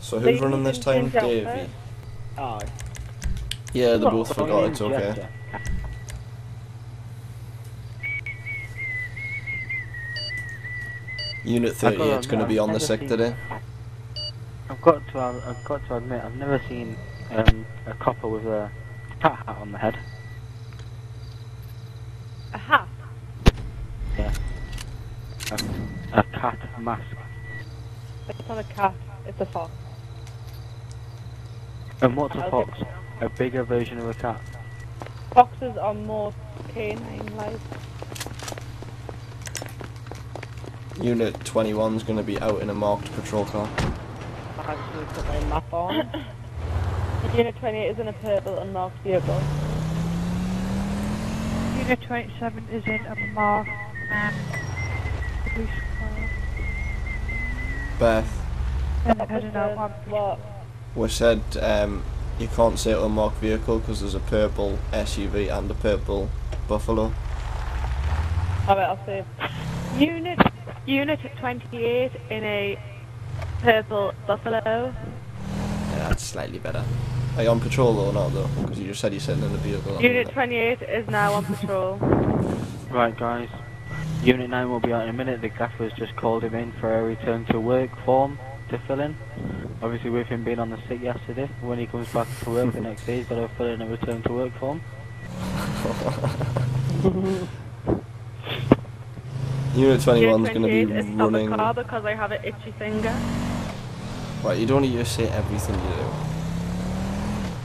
So who's running this time? Change. Davey. Oh, Yeah, they both forgot it's okay. Unit I've got 38 is going to I've be on the never sick seen- today. I've got to, I've got to admit, I've never seen um, a copper with a cat hat on the head. A hat. Yeah. A, a cat mask. It's not a cat. It's a fox. And what's a I'll fox? A bigger version of a cat. Foxes are more canine-like. Unit 21 is going to be out in a marked patrol car. I actually put my map on. Unit 28 is in a purple unmarked vehicle. Unit 27 is in a marked police car. Beth, we said um, you can't see say unmarked vehicle because there's a purple SUV and a purple Buffalo. Alright, I'll say Unit Unit 28 in a purple buffalo. Yeah, that's slightly better. Are you on patrol or not though? Because you just said you're sitting in the vehicle. Unit 28 is now on patrol. Right, guys. Unit 9 will be out in a minute. The gaffer's just called him in for a return to work form to fill in. Obviously, with him being on the sick yesterday, when he comes back to work the next day, he's got to fill in a return to work form. Unit 21 is going to be 28 is stop running. the car because I have an itchy finger. Right, you don't need to say everything you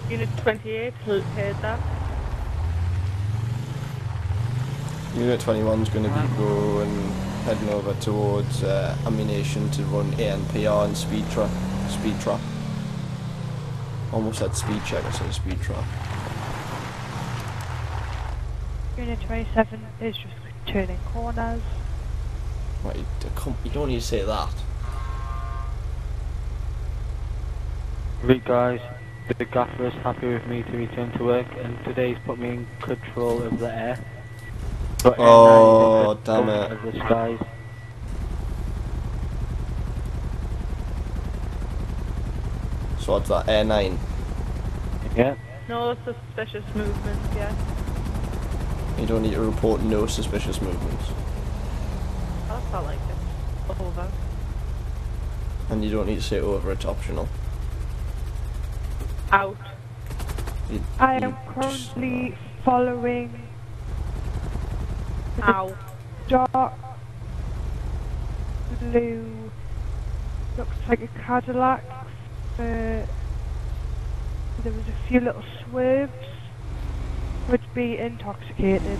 do. Unit 28 heard that. Unit 21 is going to be going heading over towards uh, Ammu-Nation to run ANPR and speed trap. Speed trap. Almost said speed check, I said speed trap. Unit 27 is just turning corners. Right, you, come, you don't need to say that. Right, guys. The gaffer is happy with me to return to work, and today he's put me in control of the air. Got Air Oh, 9 in damn it. Of the skies. So what's that? Air 9. Yeah. No suspicious movements yet. You don't need to report no suspicious movements. That felt like it. Over. And you don't need to say over, it's optional. Out. You, I you am just- currently following Ow. dark blue. Looks like a Cadillac. There was a few little swerves. Would be intoxicated.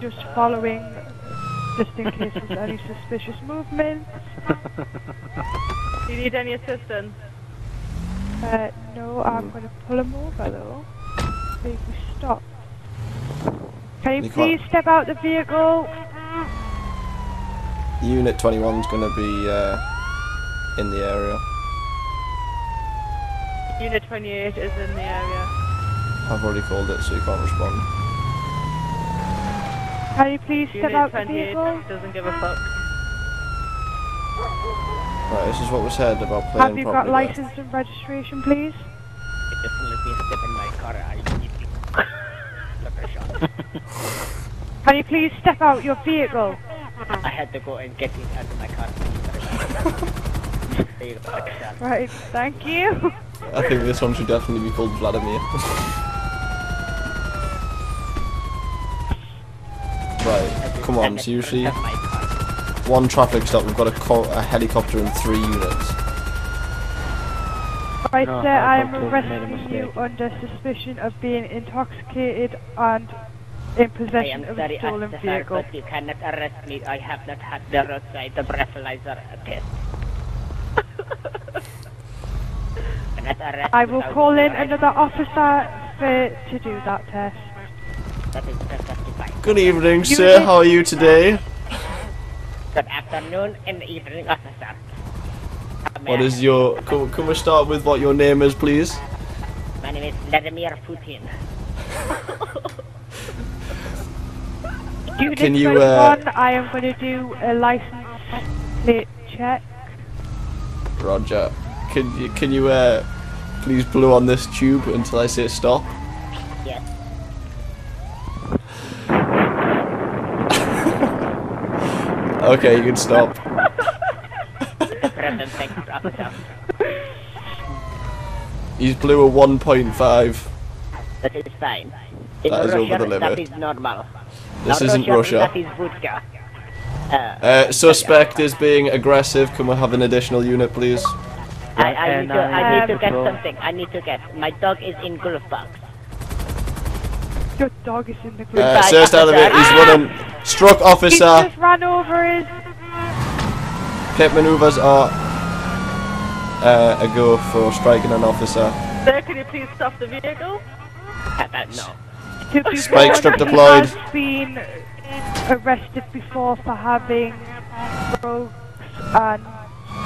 Just following, just in case there's any suspicious movements. Do you need any assistance? Uh, no, I'm going to pull him over though. Me stop. Can you You please step out the vehicle? Unit 21 is going to be uh, in the area. Unit 28 is in the area. I've already called it, so you can't respond. Can you please step Unit out the 28 vehicle? doesn't give a fuck. Right, this is what was said about playing Have you got properly. there. license and registration, please? Just let me step in my car. I need to look a shot. Can you please step out your vehicle? I had to go and get it out of my car. there you go, look a shot. Right, thank you. I think this one should definitely be called Vladimir. right, come on, And so usually that's my car. one traffic stop, we've got a, co- a helicopter and three units. Right, No, sir, I I am you arresting you under suspicion of being intoxicated and in I possession am of sorry, a stolen officer, vehicle. but you cannot arrest me. I have not had the roadside breathalyzer test. I will call in another officer for to do that test. That is perfectly. Good evening, You sir. How are you today? Good afternoon and evening, officer. May What I- is your? Can, can we start with what your name is, please? My name is Vladimir Putin. Unit Can you, uh, 21, I am going to do a license plate check. Roger. Can you can you uh, please blow on this tube until I say stop? Yes. Okay, you can stop. Present. He's blew a 1.5. That is fine. In That is over the limit. that is normal. This Now isn't Russia. That is vodka. Uh, Uh, suspect is being aggressive. Can we have an additional unit, please? I, I need to, I need to get something. I need to get. My dog is in glove box. Your dog is in the group. Uh, Goodbye, search officer. elevator. He's running. Struck officer. he officer. just ran over his. Pit maneuvers are uh, a go for striking an officer. Sir, can you please stop the vehicle? Uh, uh, no. To Spike warned, strip he deployed. has been arrested before for having drugs and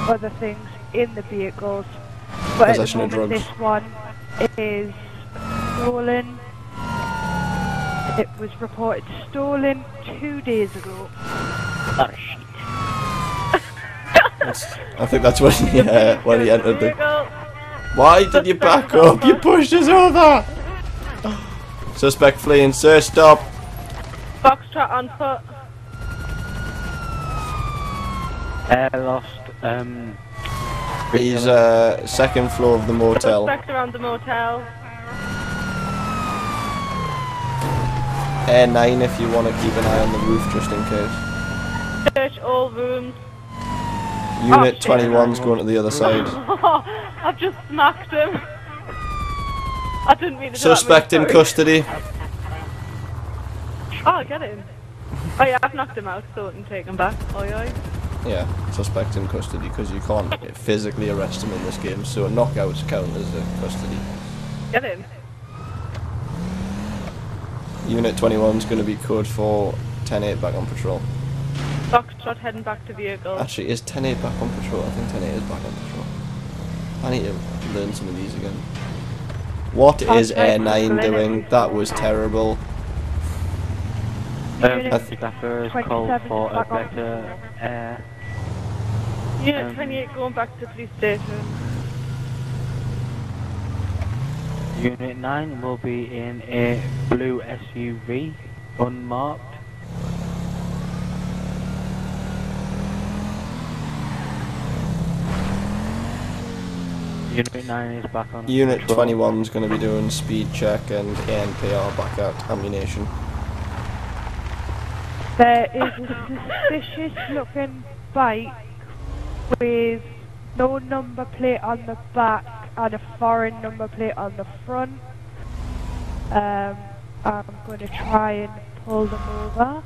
other things in the vehicles. But Possession at the moment, drugs. this one is stolen. It was reported stolen two days ago. Oh shit. I think that's when he uh, when he entered the. Why did you back up? You pushed us over. Suspect fleeing. Sir, stop. Foxtrot on foot. Air lost. Um. He's uh, second floor of the motel. Suspect around the motel. Air 9 if you want to keep an eye on the roof just in case. Search all rooms. Unit shit. 21's going to the other side. I've just smacked him. I didn't mean to Suspect in custody. Oh, get him. Oh yeah, I've knocked him out, so I can take him back. Oi oi. Yeah, suspect in custody because you can't physically arrest him in this game, so a knockout count as a custody. Get him. Unit 21's going to be code for 10-8 back on patrol. Foxtrot heading back to vehicle. Actually, is 10-8 back on patrol? I think 10-8 is back on patrol. I need to learn some of these again. What is Air 9 doing? That was terrible. Um, Unit the gaffer called for a better air. Unit um, 28 going back to police station. Unit 9 will be in a blue SUV, unmarked. Unit 9 is back on Unit patrol. 21's going to be doing speed check and ANPR back at Ammu-Nation. There is a suspicious looking bike with no number plate on the back and a foreign number plate on the front. Um, I'm going to try and pull them over.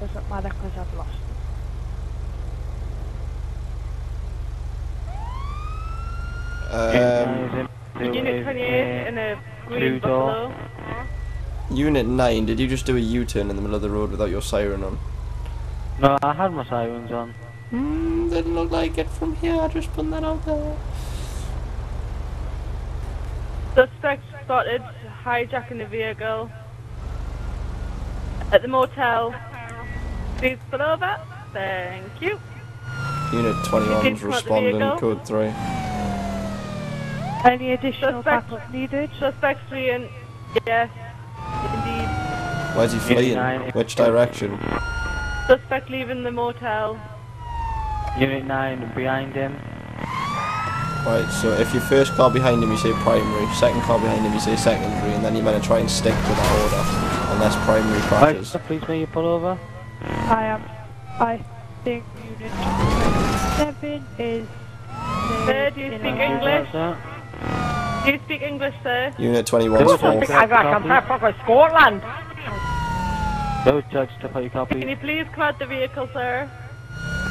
Doesn't matter because I've lost them. Um, Unit 28 in a green two-door. buffalo. Unit 9, did you just do a U-turn in the middle of the road without your siren on? No, I had my sirens on. Hmm, didn't look like it from here, I just putting that out there. Suspect spotted hijacking a vehicle at the motel. Please pull over. Thank you. Unit 21's Did you responding, code 3. Any additional Suspect- backup needed? Suspect fleeing. Yes, indeed. Where's he fleeing? nine. Which direction? Suspect leaving the motel. Unit 9 behind him. Right, so if your first car behind him you say primary, second car behind him you say secondary, and then you're meant to try and stick to that order, unless primary Right, crashes. please may you pull over? I am. I think Unit 7 is. Sir, do you speak a- English? That's. Do you speak English, sir? Unit 21's Good. full. I got come from fucking Scotland. Go, Judge, step out your copy. Can you please come out the vehicle, sir?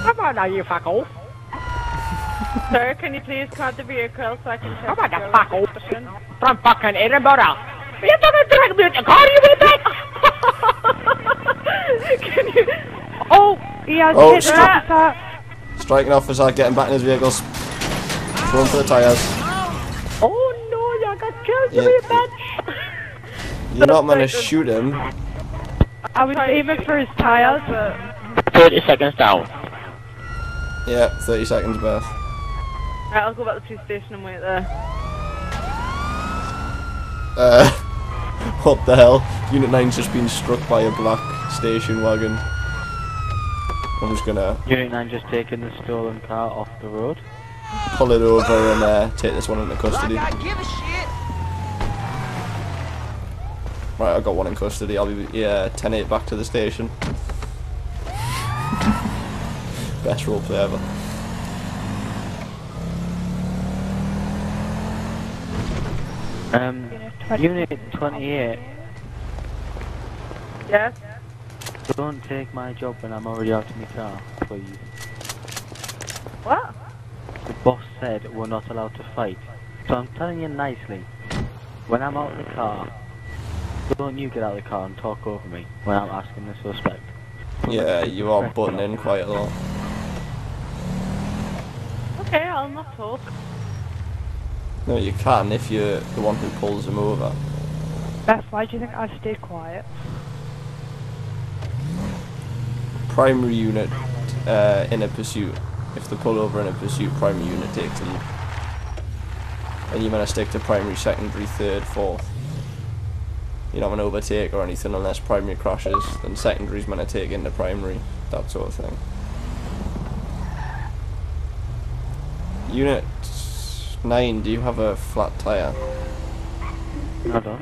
Come on now, you fuck off. sir, can you please come out the vehicle so I can check Come on, your the fuck off. location? From fucking Edinburgh. You don't drag me in the car, you idiot. can you... Oh, he has Oh, hit the stop. officer. Striking officer, getting back in his vehicles. Going for the tyres. Yeah. You're not gonna shoot him. I was aiming for his tires. 30 seconds down. Yeah, 30 seconds, Beth. Right, I'll go back to the police station and wait there. Uh, what the hell? Unit 9's just been struck by a black station wagon. I'm just gonna Unit 9 just taking the stolen car off the road. pull it over and uh, take this one into custody. Right, I got one in custody. I'll be yeah 10-8 back to the station. Best roleplay ever. Um, Unit 28, Yeah? don't take my job when I'm already out of my car, please. What? The boss said we're not allowed to fight. So I'm telling you nicely, when I'm out of the car, don't you get out of the car and talk over me when I'm asking the suspect. Yeah, you are butting in quite a lot. Okay, I'll not talk. No, you can if you're the one who pulls him over. Beth, why do you think I stayed quiet? Primary unit uh, in a pursuit. If they pull over in a pursuit, primary unit takes lead. And you're gonna stick to primary, secondary, third, fourth. You're not gonna overtake or anything unless primary crashes. Then secondary's gonna take into primary, that sort of thing. Unit nine, do you have a flat tire? I don't.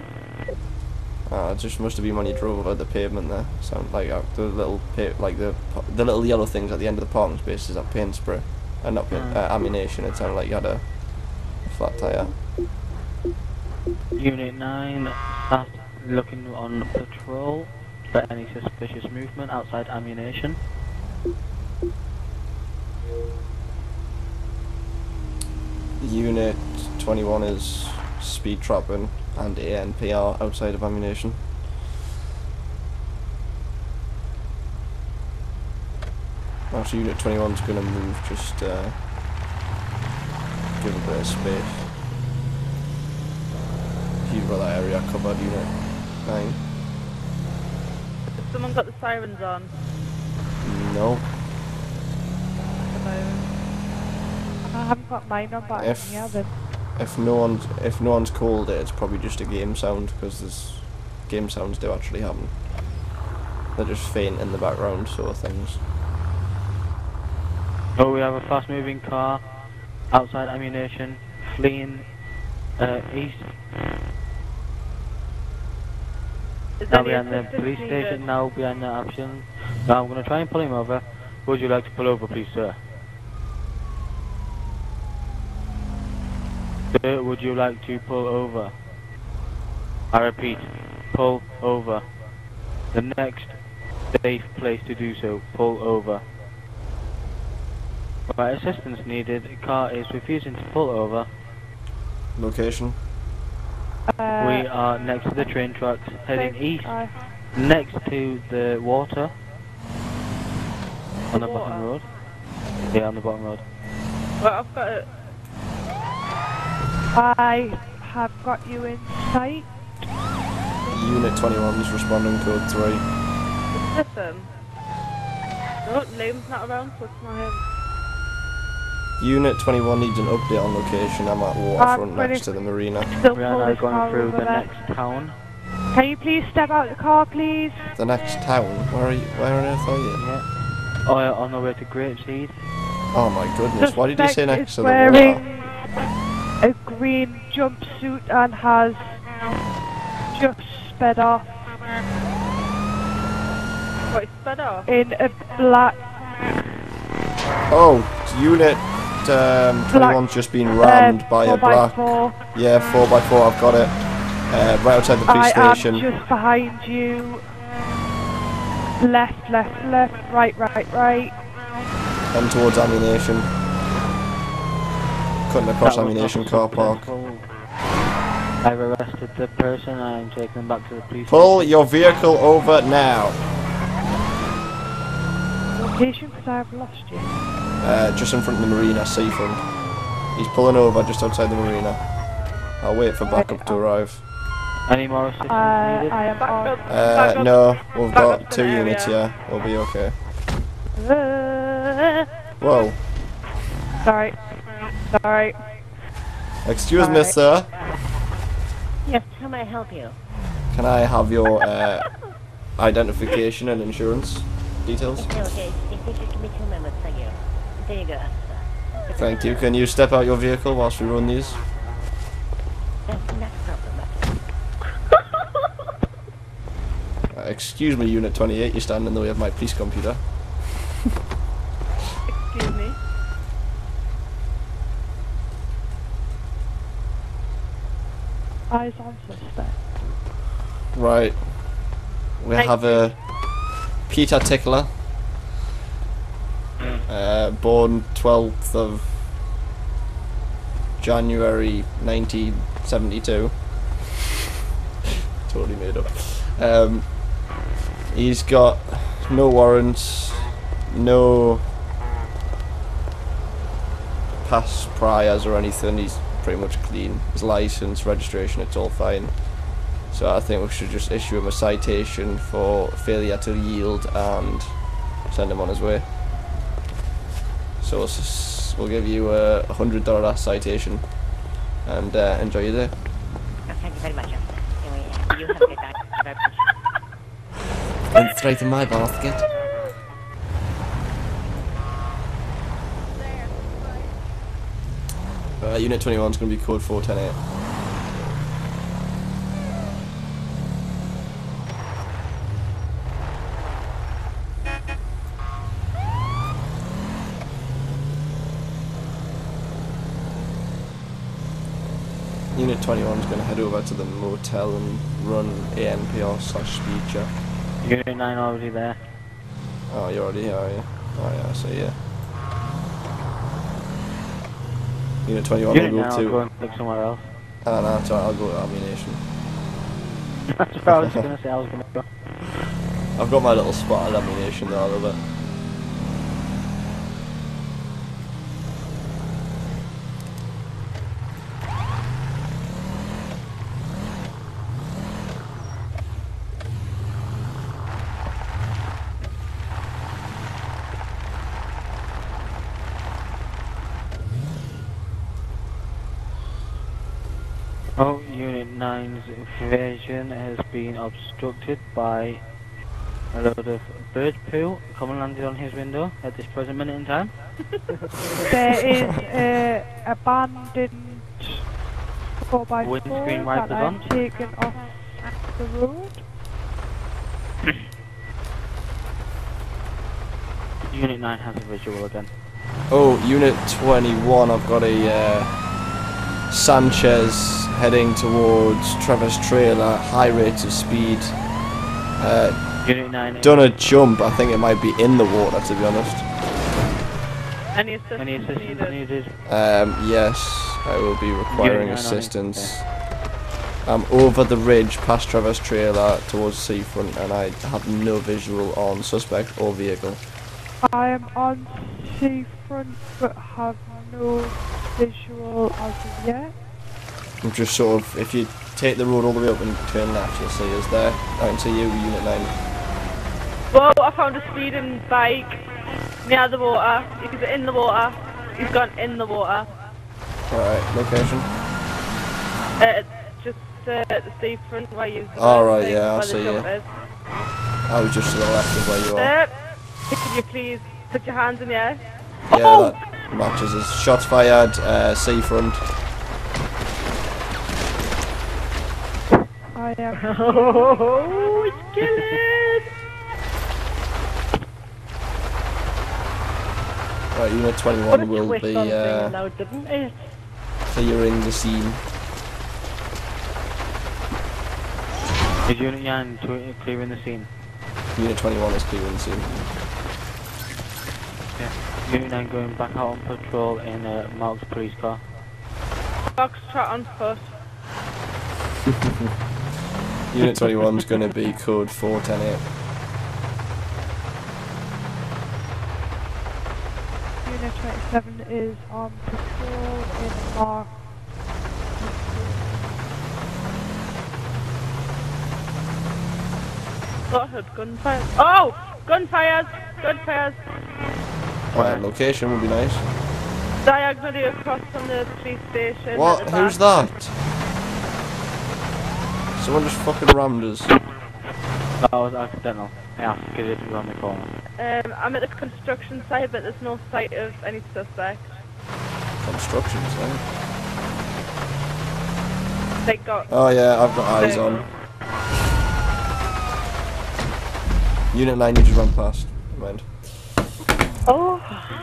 Uh, it just must have been when you drove over the pavement there. Sound like uh, the little pa- like the the little yellow things at the end of the parking spaces that paint spray, uh, not paint, uh, Ammu-Nation. It sounded like you had a flat tire. Unit 9, start looking on patrol for any suspicious movement outside Ammu-Nation. Unit 21 is speed trapping and ANPR outside of Ammu-Nation. Actually, Unit 21's going to move, just uh, give a bit of space. You've got that area covered, Unit 9. Has someone got the sirens on? No. I haven't got mine on, but I If- can hear them. If no one's if no one's called it, it's probably just a game sound because there's game sounds do actually happen. They're just faint in the background sort of things. Oh, we have a fast moving car outside Ammu-Nation fleeing uh, east. Is Now any behind the assistance police needed? station, now behind the option. Now I'm going to try and pull him over. Would you like to pull over, please, sir? Sir, would you like to pull over? I repeat, pull over. The next safe place to do so, pull over. Right, assistance needed. Car is refusing to pull over. Location. Uh, we are next to the train tracks, heading think east. I- next to the water on the Water? bottom road. Yeah, on the bottom road. Well, I've got it. I have got you in sight. Unit 21's responding code 3. Listen. No, Liam's not around, so it's not him. Unit 21 needs an update on location. I'm at waterfront ready. next to the marina. Still We are now going through the there. next town. Can you please step out the car, please? The next town? Where are you? Where on earth are you? Yeah. Oh, yeah, on the way to Grapeseed. Oh my goodness, why did you say Suspect next is to the wearing water? a green jumpsuit and has just sped off What, he sped off? in a black Oh, unit um, 21's just been rammed um, by a 4x4. black. Yeah, 4x4, I've got it. Uh, right outside the police I station. am just behind you. Left, left, left, right, right, right. Heading towards Ammu-Nation. Cutting across That was Ammu-Nation car park. I've arrested the person and I'm taking them back to the police Pull station. your vehicle over now. Location, because I have lost you. Uh, just in front of the marina, seafront. He's pulling over just outside the marina. I'll wait for backup to arrive. Any more assistance Uh, needed? I am on. Backup. Uh, no, we've got two in area. units, yeah. We'll be okay. Uh, Whoa. sorry. Sorry. Excuse me, sir. Yes, how may I help you? Can I have your uh, identification and insurance details? Okay, okay. If you just give me two minutes, thank you. There you go. Thank you. Can you step out your vehicle whilst we run these? That's not a problem. Uh, excuse me, Unit 28, you stand in the way of my police computer. Excuse me. Eyes on suspect. Right. We Thank have a Peter Tickler, uh, born 12th of January 1972. totally made up. Um, he's got no warrants, no past priors or anything. He's pretty much clean. His license, registration, it's all fine. So I think we should just issue him a citation for failure to yield and send him on his way. So s- s- we'll give you a hundred dollar citation and uh, enjoy your day. Thank you very much. Anyway, you have a good. Went straight in my basket. Uh, Unit 21 is going to be code 4108. Unit 21 is going to head over to the motel and run ANPR slash speed check. Unit 9 already there. Oh, you're already here, are you? Oh, yeah, I see, yeah. Unit 21 Unit will 9 go I'll go to... and look somewhere else. Ah, no, it's alright, I'll go to Ammu-Nation. That's what I was gonna say, I was gonna go. I've got my little spot at Ammu-Nation there, I love it. Oh, Unit 9's vision has been obstructed by a load of bird poo coming landed on his window at this present minute in time. There is a abandoned 4x4 Windscreen that wipers I'm on. taken off the road. Unit 9 has a visual again. Oh, Unit 21, I've got a uh, Sanchez heading towards Trevor's trailer, high rates of speed. Uh, Unit 9 done a jump, I think it might be in the water to be honest. Any assistance, Any assistance needed? needed? Um, yes, I will be requiring Unit 9 on it, assistance. I'm over the ridge past Trevor's trailer towards seafront and I have no visual on suspect or vehicle. I am on seafront but have no visual as of yet. I'm just sort of, if you take the road all the way up and turn left, you'll see us there. I can see you, Unit 9. Well, I found a speeding bike near the water. He's in the water. He's gone in the water. Alright, location. Uh, just uh, the seafront where you. Alright, yeah, I'll see you. is. I was just to the left of where you are. Uh, could you please put your hands in the air? Yeah, Oh! That matches us. Shots fired, uh, seafront. I am Oh, it's killing! Right, Unit What 21 will be on thing uh, now, didn't it? clearing the scene. Is Unit 9 to- clearing the scene? Unit 21 is clearing the scene. Unit going back out on patrol in uh, Mark's police car. Mark's chat on foot. Unit 21's going to be code 410 Unit 27 is on patrol in Mark. Gunfire. Oh! Gunfires! Gunfires! Right, location would be nice. Diagonally across from the police station. What? at the Who's back. that? Someone just fucking rammed us. That was accidental. Yeah, because it was on the corner. Um, I'm at the construction site, but there's no sight of any suspect. Construction site. They got. Oh yeah, I've got eyes on. Unit 9, you just ran past. Never mind. Oh,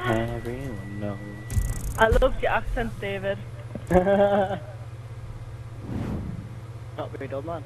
Everyone knows. I loved your accent, David. Not very dull, man.